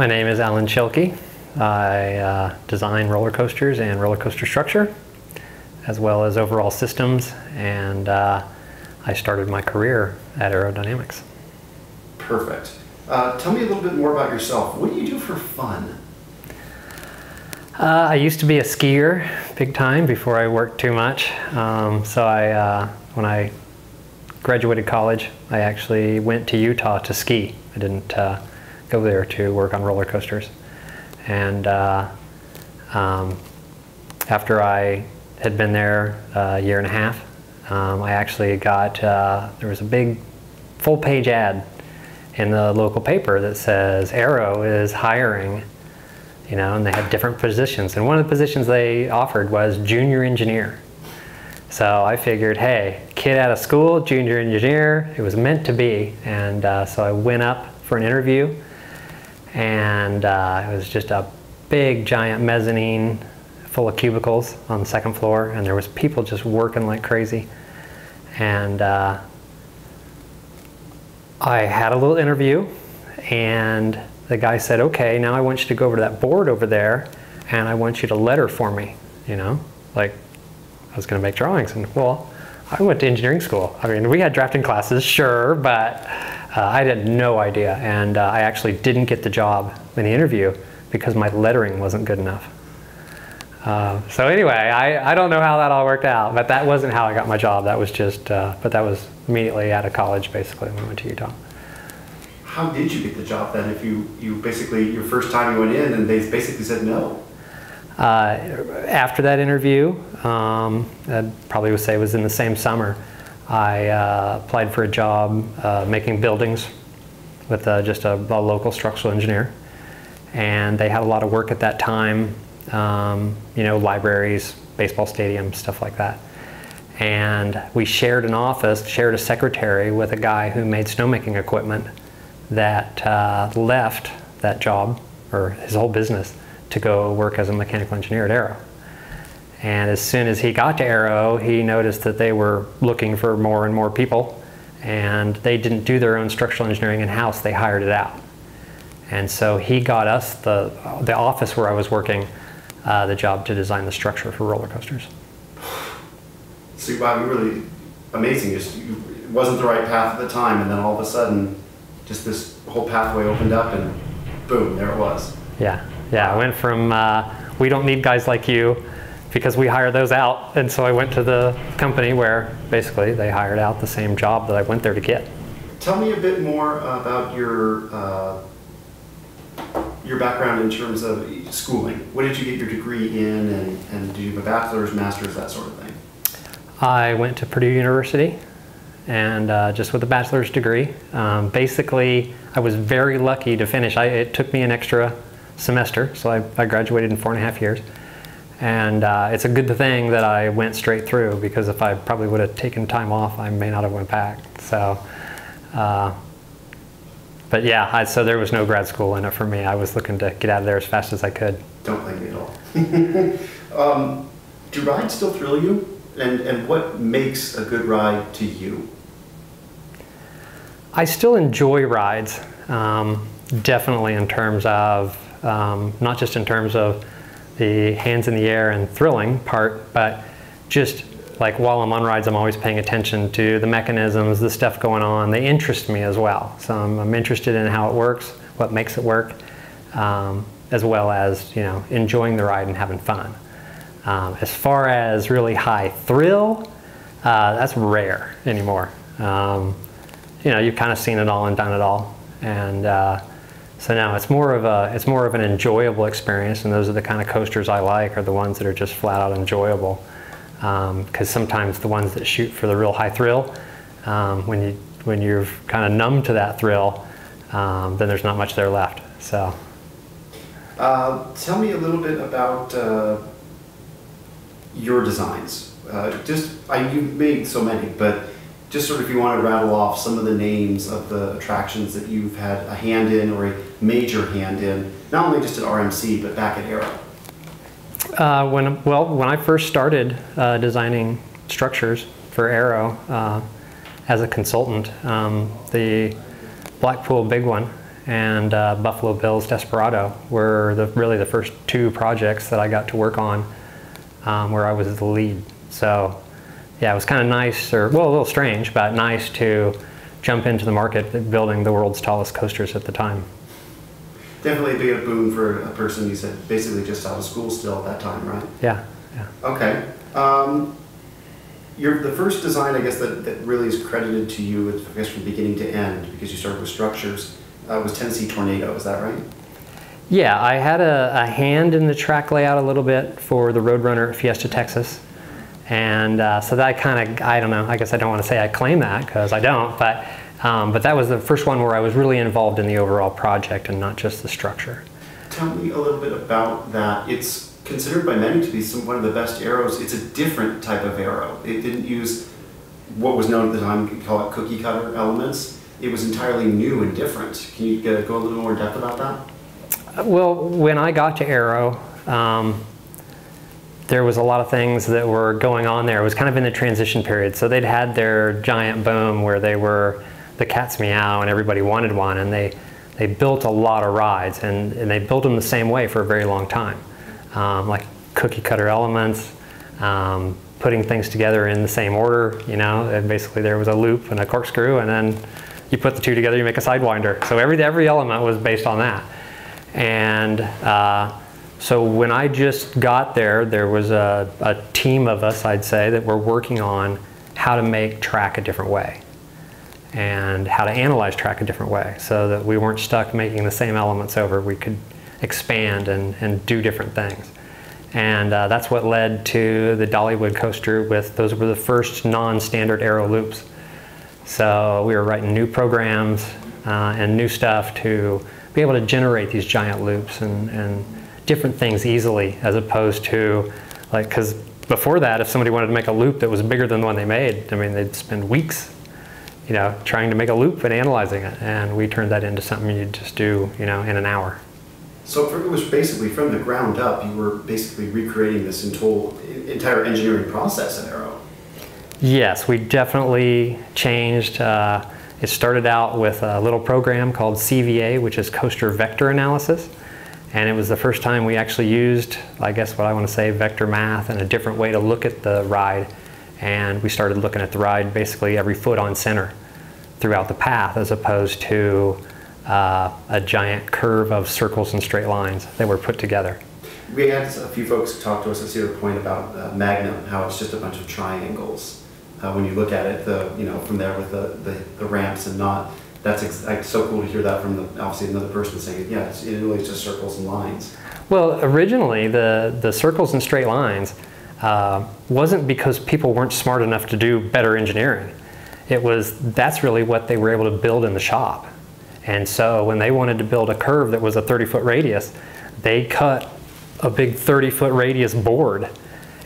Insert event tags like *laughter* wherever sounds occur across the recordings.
My name is Alan Schilke. I uh, design roller coasters and roller coaster structure, as well as overall systems, and uh, I started my career at Arrow Dynamics. Perfect. Uh, tell me a little bit more about yourself. What do you do for fun? Uh, I used to be a skier, big time, before I worked too much. Um, so I, uh, when I graduated college, I actually went to Utah to ski. I didn't uh, go there to work on roller coasters. And uh, um, after I had been there a year and a half, um, I actually got, uh, there was a big full page ad in the local paper that says Arrow is hiring, you know, and they had different positions. And one of the positions they offered was junior engineer. So I figured, hey, kid out of school, junior engineer, it was meant to be. And uh, so I went up for an interview and uh, it was just a big giant mezzanine full of cubicles on the second floor and there was people just working like crazy. And uh, I had a little interview and the guy said okay now I want you to go over to that board over there and I want you to letter for me you know? Like I was going to make drawings and well I went to engineering school. I mean we had drafting classes sure but uh, I had no idea, and uh, I actually didn't get the job in the interview because my lettering wasn't good enough. Uh, so anyway, I, I don't know how that all worked out, but that wasn't how I got my job. That was just, uh, but that was immediately out of college, basically, when I went to Utah. How did you get the job then? If you, you basically, your first time you went in and they basically said no? Uh, after that interview, um, I probably would say it was in the same summer, I uh, applied for a job uh, making buildings with uh, just a, a, local structural engineer. And they had a lot of work at that time, um, you know, libraries, baseball stadiums, stuff like that. And we shared an office, shared a secretary with a guy who made snowmaking equipment that uh, left that job, or his whole business, to go work as a mechanical engineer at Arrow. And as soon as he got to Arrow, he noticed that they were looking for more and more people. And they didn't do their own structural engineering in-house, they hired it out. And so he got us, the, the office where I was working, uh, the job to design the structure for roller coasters. So wow, really amazing. Just, you, it wasn't the right path at the time, and then all of a sudden, just this whole pathway opened up, and boom, there it was. Yeah, yeah. I went from uh, we don't need guys like you because we hire those out. And so I went to the company where basically they hired out the same job that I went there to get. Tell me a bit more about your uh, your background in terms of schooling. What did you get your degree in, and, and do you have a bachelor's, master's, that sort of thing? I went to Purdue University, and uh, just with a bachelor's degree. Um, basically, I was very lucky to finish. I, it took me an extra semester, so I, I graduated in four and a half years. And uh, it's a good thing that I went straight through because if I probably would have taken time off, I may not have went back. So, uh, but yeah, I, so there was no grad school in it for me. I was looking to get out of there as fast as I could. Don't blame me at all. *laughs* um, do rides still thrill you? And, and what makes a good ride to you? I still enjoy rides, um, definitely in terms of, um, not just in terms of the hands in the air and thrilling part, but just like while I'm on rides, I'm always paying attention to the mechanisms, the stuff going on. They interest me as well. So I'm, I'm interested in how it works, what makes it work, um, as well as you know enjoying the ride and having fun. Um, as far as really high thrill, uh, that's rare anymore. Um, you know, you've kind of seen it all and done it all, and uh, so now it's more of a it's more of an enjoyable experience, and those are the kind of coasters I like are the ones that are just flat out enjoyable. Because um, sometimes the ones that shoot for the real high thrill, um, when you when you're kind of numb to that thrill, um, then there's not much there left. So. Uh, tell me a little bit about uh, your designs. Uh, just I, you've made so many, but just sort of if you want to rattle off some of the names of the attractions that you've had a hand in or major hand in, not only just at RMC, but back at Arrow. Uh, when, well, when I first started uh, designing structures for Arrow uh, as a consultant, um, the Blackpool big one, and uh, Buffalo Bills Desperado were the, really the first two projects that I got to work on um, where I was the lead. So yeah, it was kind of nice, or well, a little strange, but nice to jump into the market building the world's tallest coasters at the time. Definitely a big boon for a person you said basically just out of school still at that time, right? Yeah, yeah. Okay. Um, your, the first design, I guess, that, that really is credited to you, I guess, from beginning to end, because you started with structures, uh, was Tennessee Tornado, is that right? Yeah, I had a, a, hand in the track layout a little bit for the Roadrunner Fiesta Texas. And uh, so that kind of, I don't know, I guess I don't want to say I claim that because I don't, but, um, but that was the first one where I was really involved in the overall project and not just the structure. Tell me a little bit about that. It's considered by many to be some, one of the best arrows. It's a different type of arrow. It didn't use what was known at the time, you call it cookie cutter elements. It was entirely new and different. Can you go a little more in depth about that? Well, when I got to Arrow, um, there was a lot of things that were going on there. It was kind of in the transition period. So they'd had their giant boom where they were the cat's meow and everybody wanted one and they, they built a lot of rides and, and they built them the same way for a very long time um, like cookie cutter elements, um, putting things together in the same order, you know, and basically there was a loop and a corkscrew and then you put the two together, you make a sidewinder. So every, every element was based on that. And uh, so when I just got there, there was a, a team of us, I'd say, that were working on how to make track a different way and how to analyze track a different way so that we weren't stuck making the same elements over. We could expand and, and do different things. And uh, that's what led to the Dollywood coaster with, those were the first non-standard Arrow loops. So we were writing new programs uh, and new stuff to be able to generate these giant loops and, and different things easily as opposed to like, because before that, if somebody wanted to make a loop that was bigger than the one they made, I mean, they'd spend weeks, you know, trying to make a loop and analyzing it. And we turned that into something you'd just do, you know, in an hour. So it was basically from the ground up, you were basically recreating this entire, engineering process at Arrow. Yes, we definitely changed. Uh, it started out with a little program called CVA, which is Coaster Vector Analysis. And it was the first time we actually used, I guess what I want to say, vector math and a different way to look at the ride. And we started looking at the ride basically every foot on center throughout the path as opposed to uh, a giant curve of circles and straight lines that were put together. We had a few folks talk to us at your point about uh, Magnum, how it's just a bunch of triangles. Uh, when you look at it, the you know from there with the, the, the ramps and not. That's ex- so cool to hear that from the, obviously another person saying, yeah, it's, it really is just circles and lines. Well, originally the the circles and straight lines uh, wasn't because people weren't smart enough to do better engineering. It was that's really what they were able to build in the shop. And so when they wanted to build a curve that was a 30 foot radius, they cut a big 30 foot radius board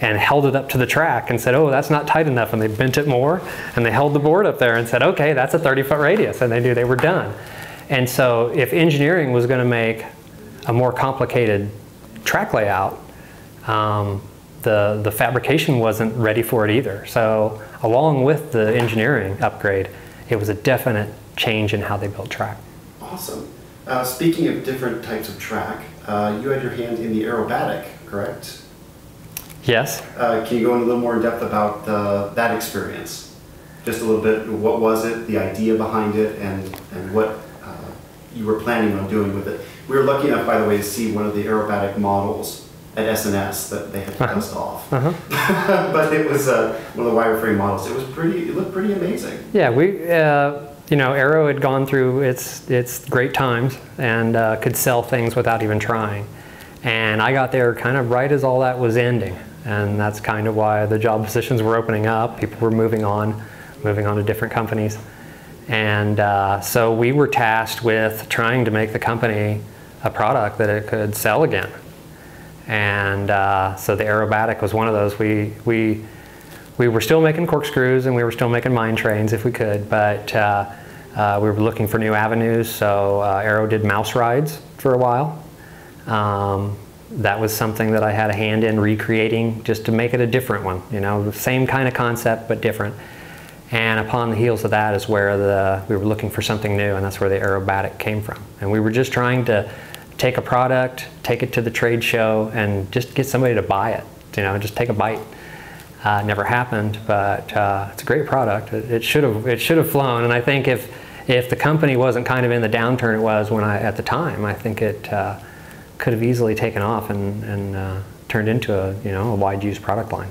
and held it up to the track and said, oh, that's not tight enough. And they bent it more and they held the board up there and said, okay, that's a 30 foot radius. And they knew they were done. And so if engineering was going to make a more complicated track layout, um, the, the fabrication wasn't ready for it either. So along with the engineering upgrade, it was a definite change in how they built track. Awesome. Uh, speaking of different types of track, uh, you had your hand in the aerobatic, correct? Yes. Uh, can you go in a little more in depth about uh, that experience? Just a little bit, what was it, the idea behind it, and, and what uh, you were planning on doing with it? We were lucky enough, by the way, to see one of the aerobatic models at S&S that they had uh-huh. dust off. -huh. *laughs* but it was uh, one of the wireframe models. It was pretty, it looked pretty amazing. Yeah, we, you know, Arrow had gone through its, its great times and uh, could sell things without even trying. And I got there kind of right as all that was ending. And that's kind of why the job positions were opening up. People were moving on, moving on to different companies. And uh, so we were tasked with trying to make the company a product that it could sell again. And uh, so the aerobatic was one of those. We, we we were still making corkscrews and we were still making mine trains if we could, but uh, uh, we were looking for new avenues. So uh, Arrow did mouse rides for a while. Um, that was something that I had a hand in recreating just to make it a different one. You know, the same kind of concept but different. And upon the heels of that is where the, we were looking for something new, and that's where the aerobatic came from. And we were just trying to take a product, take it to the trade show, and just get somebody to buy it. You know, just take a bite. Uh, never happened, but uh, it's a great product. It, should have it should have flown, and I think if if the company wasn't kind of in the downturn it was when I at the time, I think it uh, could have easily taken off and, and uh, turned into a you know a wide use product line.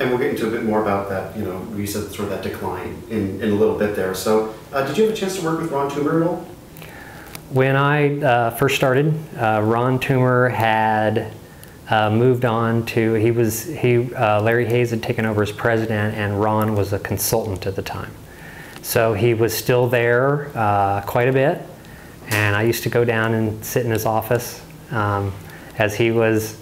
And we'll get into a bit more about that, you know, you said sort of that decline in, in a little bit there. So, uh, did you have a chance to work with Ron Toomer at all? When I uh, first started, uh, Ron Toomer had uh, moved on to, he was, he, uh, Larry Hayes had taken over as president and Ron was a consultant at the time. So he was still there uh, quite a bit and I used to go down and sit in his office um, as he was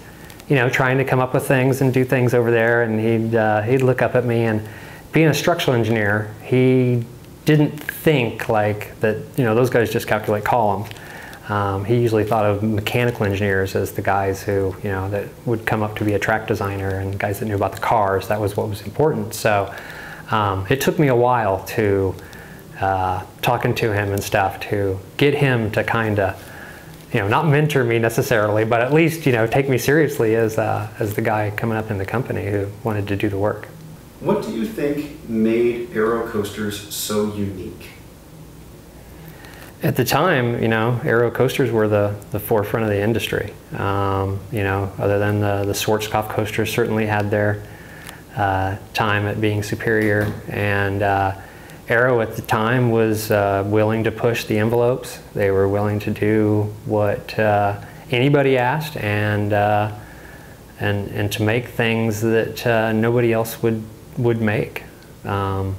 you know, trying to come up with things and do things over there. And he'd, uh, he'd look up at me and being a structural engineer, he didn't think like that, you know, those guys just calculate columns. Um, he usually thought of mechanical engineers as the guys who, you know, that would come up to be a track designer and guys that knew about the cars. That was what was important. So um, it took me a while to, uh, talking to him and stuff, to get him to kind of you know, not mentor me necessarily, but at least, you know, take me seriously as, uh, as the guy coming up in the company who wanted to do the work. What do you think made Arrow coasters so unique? At the time, you know, Arrow coasters were the, the forefront of the industry. Um, you know, other than the, the Schwarzkopf coasters certainly had their uh, time at being superior. And uh, Arrow at the time was uh, willing to push the envelopes. They were willing to do what uh, anybody asked and, uh, and, and to make things that uh, nobody else would, would make. Um,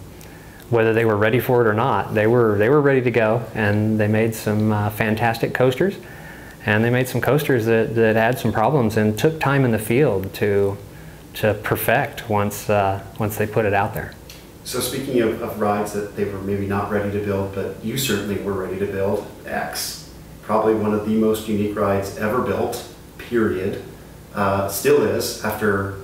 whether they were ready for it or not, they were, they were ready to go and they made some uh, fantastic coasters and they made some coasters that, that had some problems and took time in the field to, to perfect once, uh, once they put it out there. So speaking of, of, rides that they were maybe not ready to build, but you certainly were ready to build, X, probably one of the most unique rides ever built, period. Uh, still is after,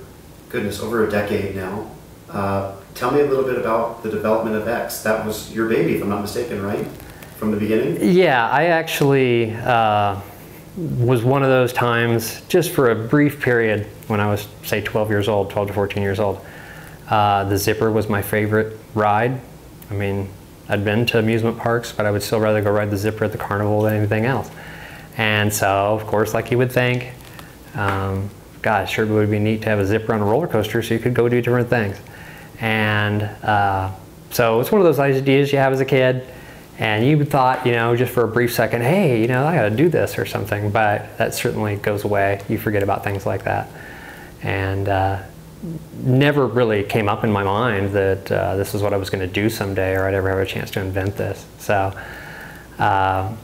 goodness, over a decade now. Uh, tell me a little bit about the development of X. That was your baby, if I'm not mistaken, right? From the beginning? Yeah, I actually uh, was one of those times, just for a brief period, when I was, say, 12 years old, 12 to 14 years old uh, the Zipper was my favorite ride. I mean, I'd been to amusement parks, but I would still rather go ride the Zipper at the carnival than anything else. And so, of course, like you would think, um, God, sure it would be neat to have a Zipper on a roller coaster so you could go do different things. And uh, so it's one of those ideas you have as a kid, and you thought, you know, just for a brief second, hey, you know, I got to do this or something, but that certainly goes away. You forget about things like that. And uh, never really came up in my mind that uh, this is what I was going to do someday or I'd ever have a chance to invent this. So uh,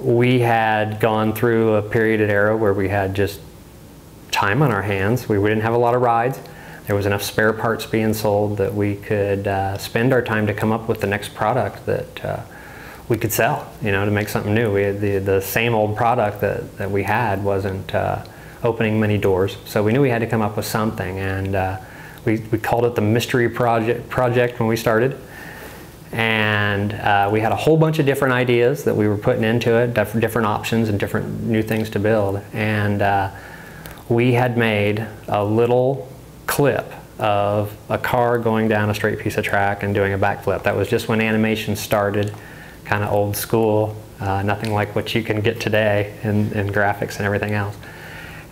we had gone through a period at Arrow where we had just time on our hands. We, we didn't have a lot of rides. There was enough spare parts being sold that we could uh, spend our time to come up with the next product that uh, we could sell, you know, to make something new. We had the, the same old product that, that we had wasn't uh, opening many doors. So we knew we had to come up with something, and uh, we, we called it the mystery project project when we started. And uh, we had a whole bunch of different ideas that we were putting into it, different options and different new things to build. And uh, we had made a little clip of a car going down a straight piece of track and doing a backflip. That was just when animation started, kind of old school, uh, nothing like what you can get today in, in graphics and everything else.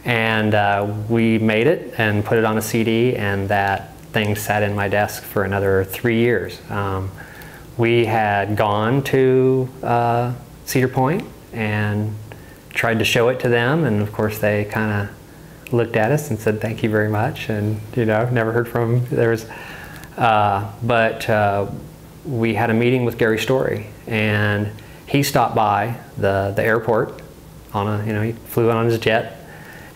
And uh, we made it and put it on a CD, and that thing sat in my desk for another three years. Um, we had gone to uh, Cedar Point and tried to show it to them, and of course they kind of looked at us and said thank you very much, and you know never heard from them. There was, uh, but uh, we had a meeting with Gary Story, and he stopped by the the airport on a you know he flew on his jet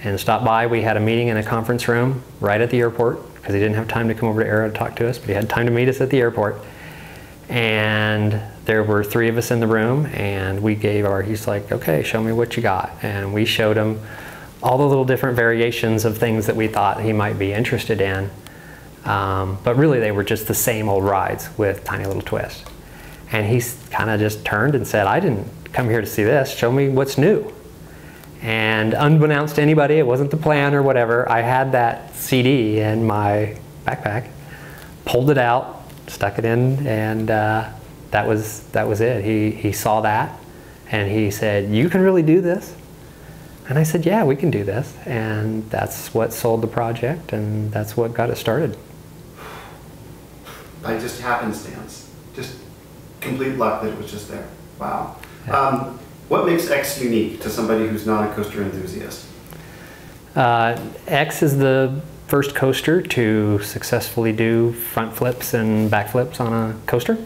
and stopped by. We had a meeting in a conference room right at the airport because he didn't have time to come over to Arrow to talk to us, but he had time to meet us at the airport. And there were three of us in the room, and we gave our, he's like, okay, show me what you got. And we showed him all the little different variations of things that we thought he might be interested in. Um, but really, they were just the same old rides with tiny little twists. And he kind of just turned and said, I didn't come here to see this. Show me what's new. And unbeknownst to anybody, it wasn't the plan or whatever, I had that CD in my backpack, pulled it out, stuck it in, and uh, that was that was it. He he saw that, and he said, "You can really do this." And I said, "Yeah, we can do this." And that's what sold the project, and that's what got it started. By just happenstance, just complete luck that it was just there. Wow. Yeah. Um, what makes X unique to somebody who's not a coaster enthusiast? Uh, X is the first coaster to successfully do front flips and back flips on a coaster.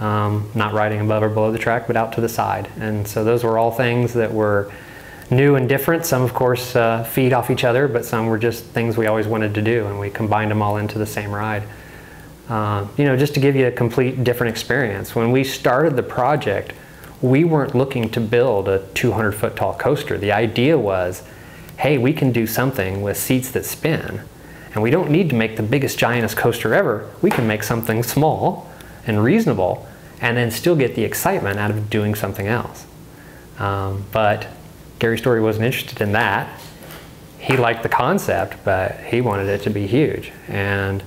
Um, not riding above or below the track, but out to the side. And so those were all things that were new and different. Some, of course, uh, feed off each other, but some were just things we always wanted to do, and we combined them all into the same ride. Uh, you know, just to give you a complete different experience. When we started the project, we weren't looking to build a 200 foot tall coaster. The idea was hey, we can do something with seats that spin. And we don't need to make the biggest, giantest coaster ever. We can make something small and reasonable and then still get the excitement out of doing something else. Um, but Gary Story wasn't interested in that. He liked the concept, but he wanted it to be huge. And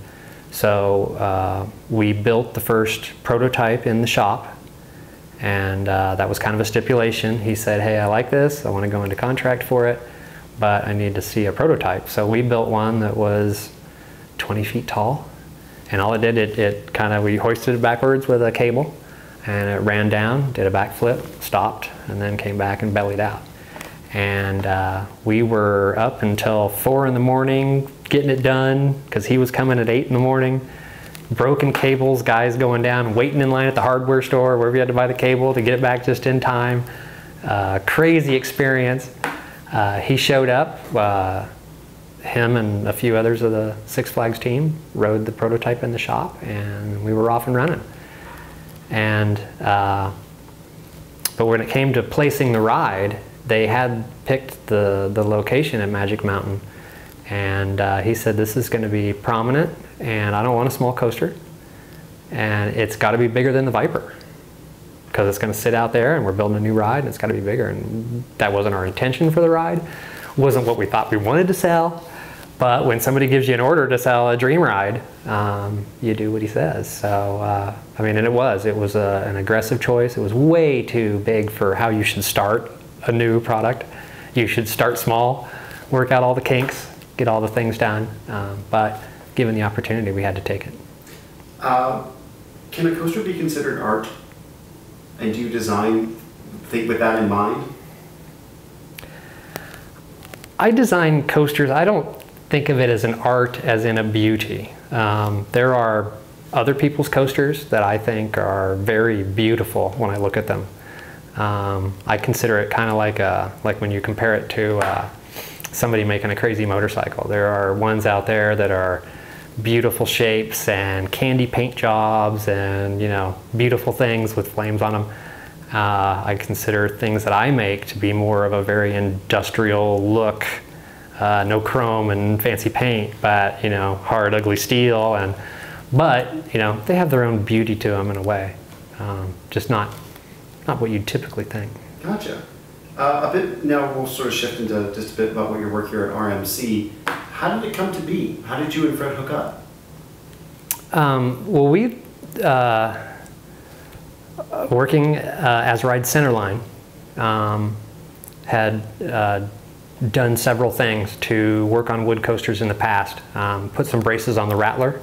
so uh, we built the first prototype in the shop. And uh, that was kind of a stipulation. He said, hey, I like this. I want to go into contract for it but I need to see a prototype. So we built one that was 20 feet tall. And all it did, it, it kind of, we hoisted it backwards with a cable and it ran down, did a backflip, stopped, and then came back and bellied out. And uh, we were up until four in the morning getting it done because he was coming at eight in the morning. Broken cables, guys going down, waiting in line at the hardware store, wherever you had to buy the cable to get it back just in time. Uh, crazy experience. Uh, he showed up. Uh, him and a few others of the Six Flags team rode the prototype in the shop, and we were off and running. And uh, but when it came to placing the ride, they had picked the the location at Magic Mountain, and uh, he said this is going to be prominent, and I don't want a small coaster, and it's got to be bigger than the Viper because it's going to sit out there and we're building a new ride and it's got to be bigger. And that wasn't our intention for the ride, wasn't what we thought we wanted to sell. But when somebody gives you an order to sell a dream ride, um, you do what he says. So, uh, I mean, and it was. It was a, an aggressive choice. It was way too big for how you should start a new product. You should start small, work out all the kinks, get all the things done. Um, but given the opportunity, we had to take it. Uh, can a coaster be considered art? And do you design, think with that in mind? I design coasters. I don't think of it as an art as in a beauty. Um, there are other people's coasters that I think are very beautiful when I look at them. Um, I consider it kind of like a, like when you compare it to uh, somebody making a crazy motorcycle. There are ones out there that are beautiful shapes and candy paint jobs and you know beautiful things with flames on them. Uh, I consider things that I make to be more of a very industrial look, uh, no chrome and fancy paint, but you know hard, ugly steel, and but you know they have their own beauty to them in a way, um, just not not what you typically think. Gotcha. Uh, a bit now we'll sort of shift into just a bit about what your work here at RMC. How did it come to be? How did you and Fred hook up? Um, well, we, uh, working uh, as Ride Centerline, um, had uh, done several things to work on wood coasters in the past. Um, put some braces on the Rattler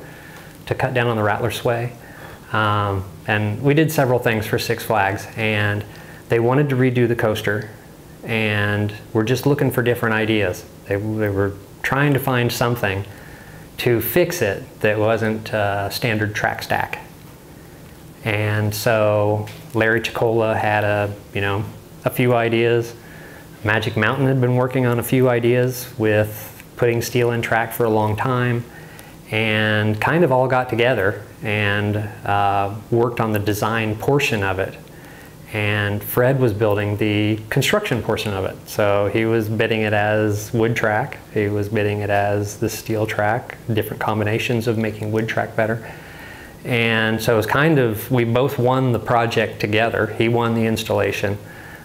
to cut down on the Rattler sway. Um, and we did several things for Six Flags, and they wanted to redo the coaster, and we're just looking for different ideas. They, they were trying to find something to fix it that wasn't a standard track stack. And so Larry Chickola had a, you know, a few ideas. Magic Mountain had been working on a few ideas with putting steel in track for a long time and kind of all got together and uh, worked on the design portion of it. and Fred was building the construction portion of it. So he was bidding it as wood track, he was bidding it as the steel track, different combinations of making wood track better. And so it was kind of, we both won the project together. He won the installation,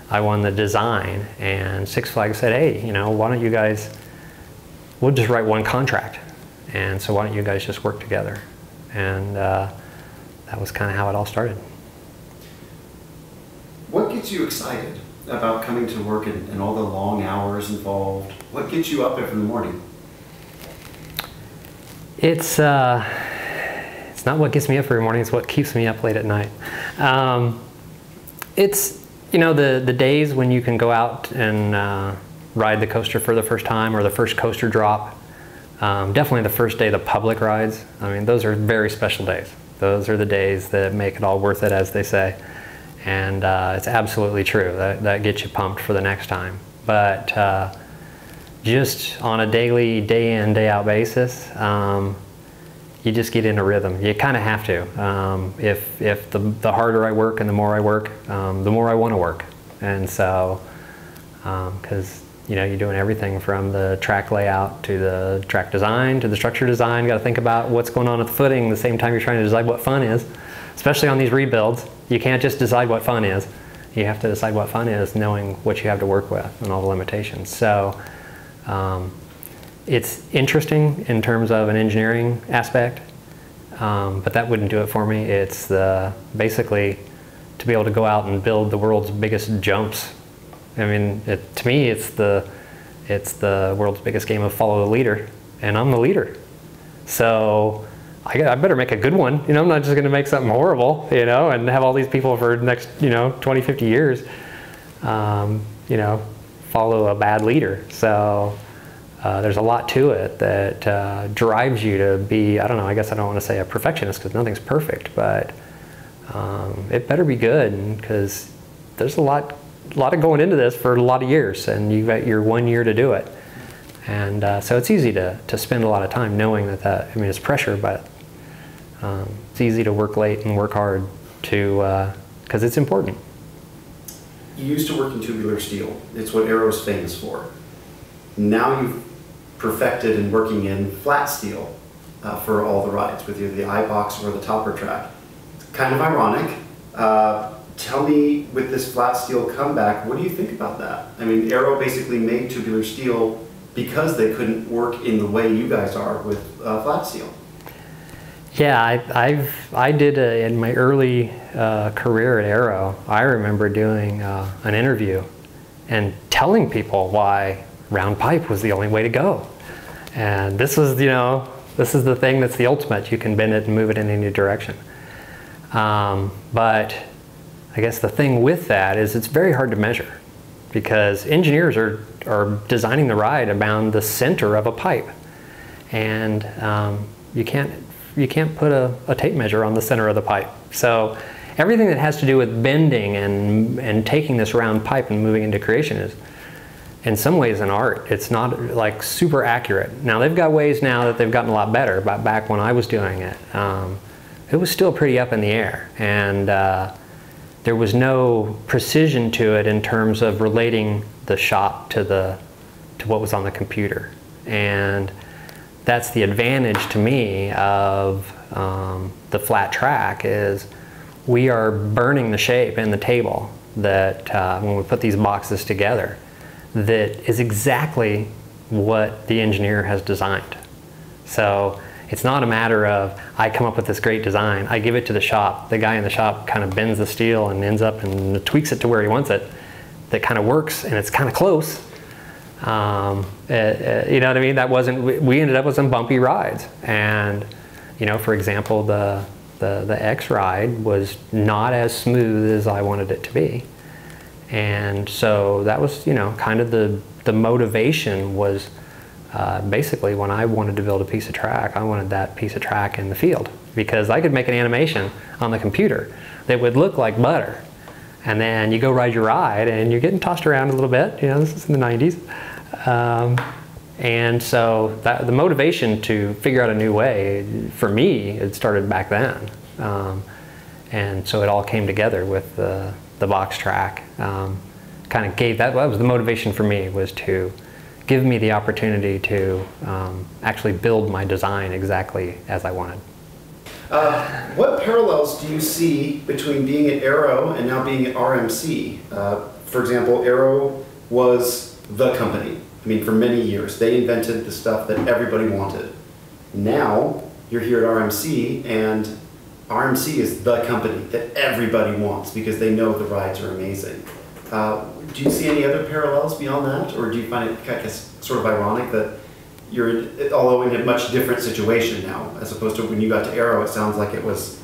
I won the design, and Six Flags said, hey, you know, why don't you guys, we'll just write one contract. And so why don't you guys just work together? And uh, that was kind of how it all started. What gets you excited about coming to work and, and all the long hours involved? What gets you up every morning? It's uh, it's not what gets me up every morning. It's what keeps me up late at night. Um, it's you know the the days when you can go out and uh, ride the coaster for the first time or the first coaster drop. Um, definitely the first day the public rides. I mean, those are very special days. Those are the days that make it all worth it, as they say. And uh, it's absolutely true. That, that gets you pumped for the next time. But uh, just on a daily, day in, day out basis, um, you just get in a rhythm. You kind of have to. Um, if if the, the harder I work and the more I work, um, the more I want to work. And so, because um, you know, you're doing everything from the track layout to the track design to the structure design. Got to think about what's going on at the footing the same time you're trying to decide what fun is, especially on these rebuilds. You can't just decide what fun is. You have to decide what fun is knowing what you have to work with and all the limitations. So um, it's interesting in terms of an engineering aspect, um, but that wouldn't do it for me. It's the basically to be able to go out and build the world's biggest jumps. I mean, it, to me, it's the it's the world's biggest game of follow the leader, and I'm the leader. So I, I better make a good one. You know, I'm not just going to make something horrible, you know, and have all these people for the next, you know, 20, 50 years, um, you know, follow a bad leader. So uh, there's a lot to it that uh, drives you to be, I don't know, I guess I don't want to say a perfectionist because nothing's perfect, but um, it better be good because there's a lot, a lot of going into this for a lot of years and you've got your one year to do it. And uh, so it's easy to, to spend a lot of time knowing that that, I mean, it's pressure, but um, it's easy to work late and work hard to, because uh, it's important. You used to work in tubular steel. It's what Arrow is famous for. Now you've perfected in working in flat steel uh, for all the rides, with either the I-box or the topper track. Kind of ironic. Uh, tell me, with this flat steel comeback, what do you think about that? I mean, Arrow basically made tubular steel because they couldn't work in the way you guys are with uh, flat steel. Yeah, I, have I did a, in my early uh, career at Arrow. I remember doing uh, an interview and telling people why round pipe was the only way to go. And this was, you know, this is the thing that's the ultimate. You can bend it and move it in any direction. Um, but I guess the thing with that is it's very hard to measure because engineers are, are designing the ride around the center of a pipe. And um, you, can't, you can't put a, a, tape measure on the center of the pipe. So everything that has to do with bending and, and taking this round pipe and moving into creation is in some ways an art. It's not like super accurate. Now they've got ways now that they've gotten a lot better, but back when I was doing it, um, it was still pretty up in the air. And uh, there was no precision to it in terms of relating the shot to the to what was on the computer. And that's the advantage to me of um, the flat track is we are burning the shape in the table that uh, when we put these boxes together that is exactly what the engineer has designed. So it's not a matter of I come up with this great design, I give it to the shop, the guy in the shop kind of bends the steel and ends up and tweaks it to where he wants it. That kind of works and it's kind of close. Um, uh, uh, you know what I mean? That wasn't. We ended up with some bumpy rides, and you know, for example, the the the X ride was not as smooth as I wanted it to be, and so that was you know kind of the the motivation was uh, basically when I wanted to build a piece of track, I wanted that piece of track in the field because I could make an animation on the computer that would look like butter. And then you go ride your ride and you're getting tossed around a little bit. You know, this is in the 90s. Um, and so that, the motivation to figure out a new way, for me, it started back then. Um, and so it all came together with the, the box track. Um, kind of gave that, that was the motivation for me was to give me the opportunity to um, actually build my design exactly as I wanted. Uh, what parallels do you see between being at Arrow and now being at RMC? Uh, for example, Arrow was the company. I mean, for many years, they invented the stuff that everybody wanted. Now, you're here at RMC, and RMC is the company that everybody wants because they know the rides are amazing. Uh, do you see any other parallels beyond that, or do you find it I guess, sort of ironic that you're, although in a much different situation now, as opposed to when you got to Arrow, it sounds like it was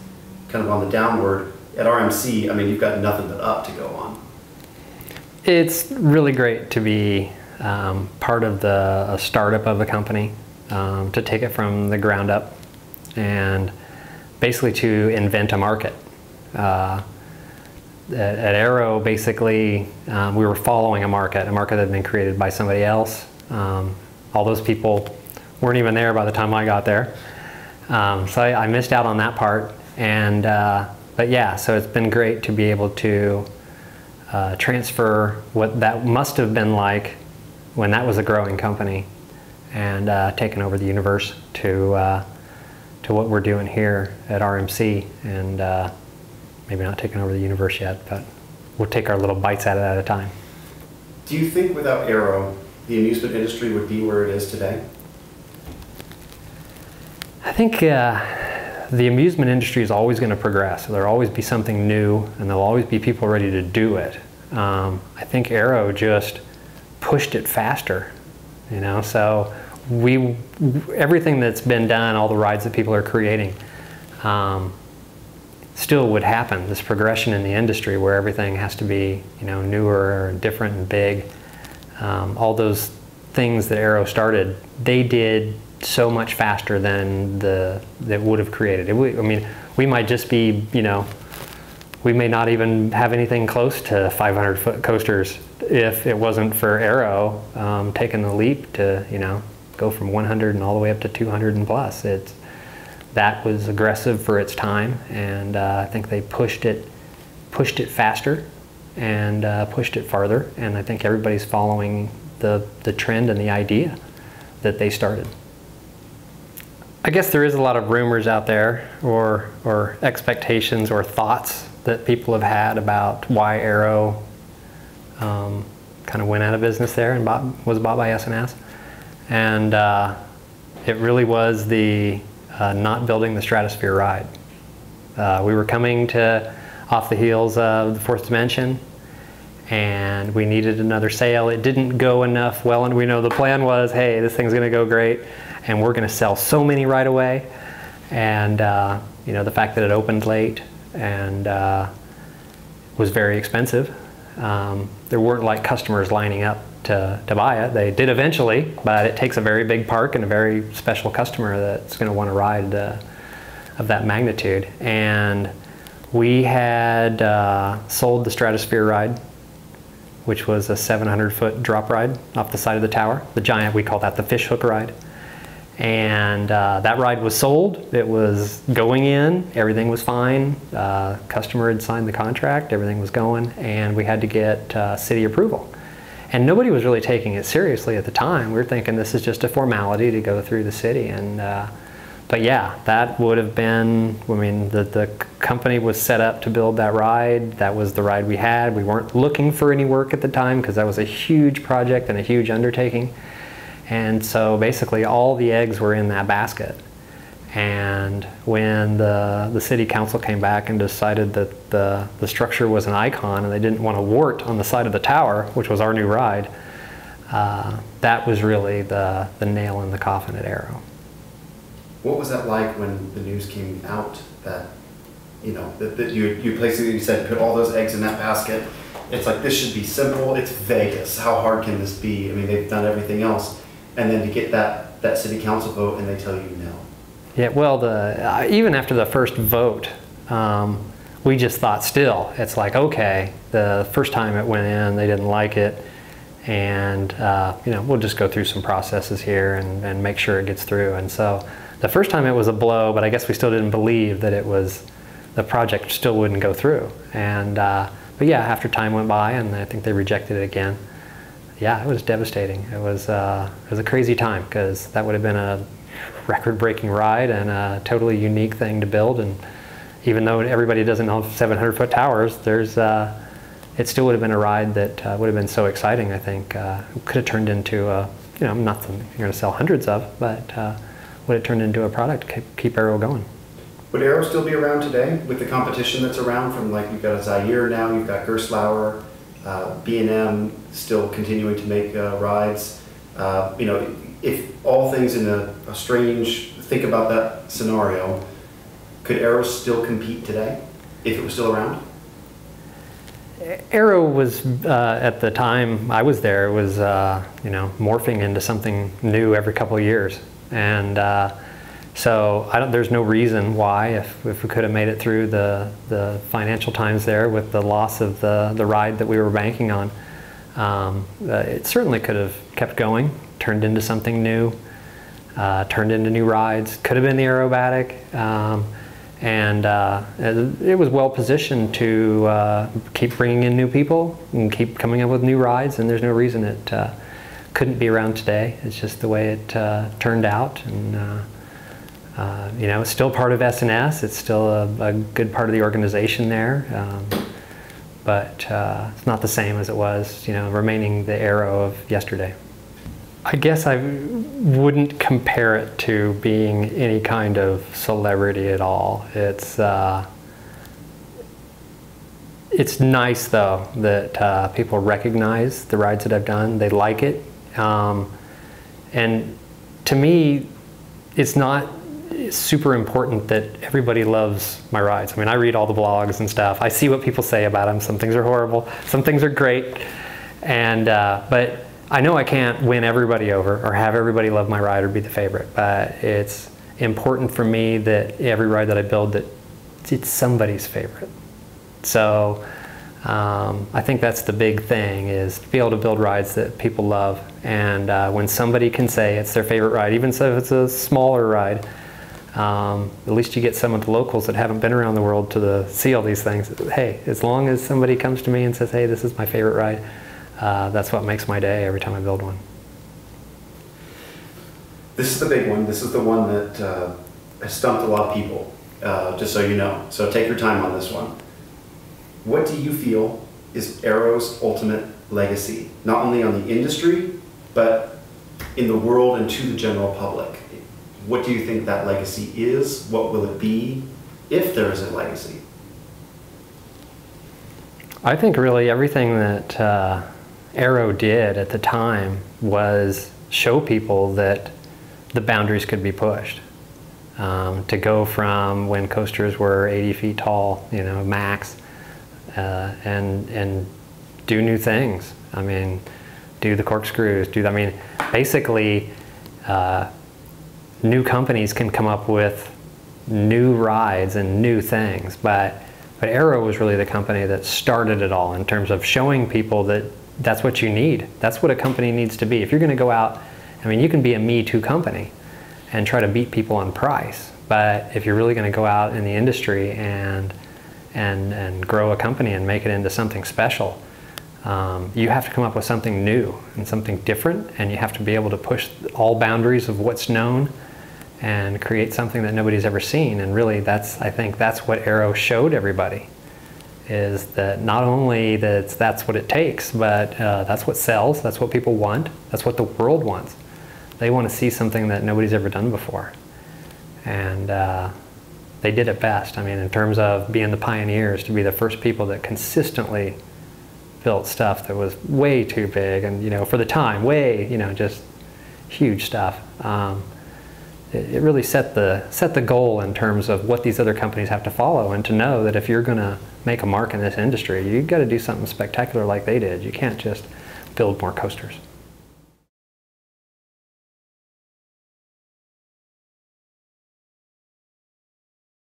kind of on the downward. At RMC, I mean, you've got nothing but up to go on. It's really great to be um, part of the startup of a company, um, to take it from the ground up, and basically to invent a market. Uh, at, at, Arrow, basically, um, we were following a market, a market that had been created by somebody else. Um, all those people weren't even there by the time I got there. Um, so I, I, missed out on that part. And, uh, but yeah, so it's been great to be able to uh, transfer what that must have been like when that was a growing company and uh, taken over the universe to, uh, to what we're doing here at RMC. And uh, maybe not taking over the universe yet, but we'll take our little bites at it at a time. Do you think without Arrow, the amusement industry would be where it is today? I think uh, the amusement industry is always going to progress. There'll always be something new, and there'll always be people ready to do it. Um, I think Arrow just pushed it faster, you know. So we, everything that's been done, all the rides that people are creating, um, still would happen. This progression in the industry where everything has to be, you know, newer, and different, and big um, all those things that Arrow started, they did so much faster than the that would have created. It, I mean, we might just be, you know, we may not even have anything close to 500 foot coasters if it wasn't for Arrow um, taking the leap to, you know, go from 100 and all the way up to 200 and plus. It's that was aggressive for its time, and uh, I think they pushed it pushed it faster and uh, pushed it farther. And I think everybody's following the, the trend and the idea that they started. I guess there is a lot of rumors out there or, or expectations or thoughts that people have had about why Arrow um, kind of went out of business there and bought, was bought by S&S. And uh, it really was the uh, not building the Stratosphere ride. Uh, we were coming to off the heels of the fourth dimension and we needed another sale. It didn't go enough well, and we know the plan was, hey, this thing's going to go great, and we're going to sell so many right away. And uh, you know, the fact that it opened late and uh, was very expensive. Um, there weren't like customers lining up to, to buy it. They did eventually, but it takes a very big park and a very special customer that's going to want to ride uh, of that magnitude. And we had uh, sold the Stratosphere ride, which was a 700 foot drop ride off the side of the tower. The giant, we call that the fish hook ride. And uh, that ride was sold. It was going in, everything was fine. Uh, customer had signed the contract, everything was going, and we had to get uh, city approval. And nobody was really taking it seriously at the time. We were thinking this is just a formality to go through the city. And uh, but yeah, that would have been, I mean, the, the company was set up to build that ride. That was the ride we had. We weren't looking for any work at the time because that was a huge project and a huge undertaking. And so basically all the eggs were in that basket. And when the, the city council came back and decided that the, the structure was an icon and they didn't want a wart on the side of the tower, which was our new ride, uh, that was really the, the nail in the coffin at Arrow. What was that like when the news came out that, you know, that, that you, you basically you said put all those eggs in that basket? It's like this should be simple. It's Vegas. How hard can this be? I mean, they've done everything else, and then to get that that city council vote and they tell you no. Yeah, well, the uh, even after the first vote, um, we just thought still it's like okay, the first time it went in, they didn't like it, and uh, you know we'll just go through some processes here and, and make sure it gets through, and so the first time it was a blow, but I guess we still didn't believe that it was the project still wouldn't go through. And uh, but yeah, after time went by, and I think they rejected it again. Yeah, it was devastating. It was uh, it was a crazy time because that would have been a record-breaking ride and a totally unique thing to build. And even though everybody doesn't know 700-foot towers, there's uh, it still would have been a ride that uh, would have been so exciting. I think uh, could have turned into a you know not something you're going to sell hundreds of, but uh, would have turned into a product to keep Arrow going. Would Arrow still be around today with the competition that's around from like you've got a Zierer now, you've got Gerstlauer, uh, B&M still continuing to make uh, rides. Uh, you know, if all things in a, a, strange, think about that scenario, could Arrow still compete today if it was still around? Arrow was uh, at the time I was there was uh, you know morphing into something new every couple of years, and uh, so I don't there's no reason why, if, if we could have made it through the, the financial times there with the loss of the, the ride that we were banking on, um, uh, it certainly could have kept going, turned into something new, uh, turned into new rides. Could have been the aerobatic. Um, and uh, it was well positioned to uh, keep bringing in new people and keep coming up with new rides, and there's no reason it uh, couldn't be around today. It's just the way it uh, turned out. and uh, you know, it's still part of S&S. It's still a, a good part of the organization there, um, but uh, it's not the same as it was, you know, remaining the arrow of yesterday. I guess I wouldn't compare it to being any kind of celebrity at all. It's uh, it's nice though that uh, people recognize the rides that I've done. They like it, um, and to me, it's not super important that everybody loves my rides. I mean, I read all the blogs and stuff. I see what people say about them. Some things are horrible. Some things are great. And uh, but I know I can't win everybody over or have everybody love my ride or be the favorite. But it's important for me that every ride that I build that it's somebody's favorite. So um, I think that's the big thing is to be able to build rides that people love. And uh, when somebody can say it's their favorite ride, even if it's a smaller ride, um, at least you get some of the locals that haven't been around the world to the, see all these things. Hey, as long as somebody comes to me and says, hey, this is my favorite ride, uh, that's what makes my day every time I build one. This is the big one. This is the one that uh, has stumped a lot of people, uh, just so you know. So take your time on this one. What do you feel is Arrow's ultimate legacy, not only on the industry, but in the world and to the general public? What do you think that legacy is? What will it be if there is a legacy? I think really everything that uh, Arrow did at the time was show people that the boundaries could be pushed. Um, to go from when coasters were 80 feet tall, you know, max, uh, and and do new things. I mean, do the corkscrews. Do I mean, basically, uh, new companies can come up with new rides and new things, but but Arrow was really the company that started it all in terms of showing people that that's what you need. That's what a company needs to be. If you're going to go out, I mean, you can be a Me Too company and try to beat people on price, but if you're really going to go out in the industry and and and grow a company and make it into something special, um, you have to come up with something new and something different, and you have to be able to push all boundaries of what's known and create something that nobody's ever seen. And really, that's I think that's what Arrow showed everybody is that not only that that's what it takes, but uh, that's what sells. That's what people want. That's what the world wants. They want to see something that nobody's ever done before, and uh, they did it best. I mean, in terms of being the pioneers, to be the first people that consistently built stuff that was way too big, and you know, for the time, way you know, just huge stuff. Um, it, really set the set the goal in terms of what these other companies have to follow, and to know that if you're going to make a mark in this industry, you've got to do something spectacular like they did. You can't just build more coasters.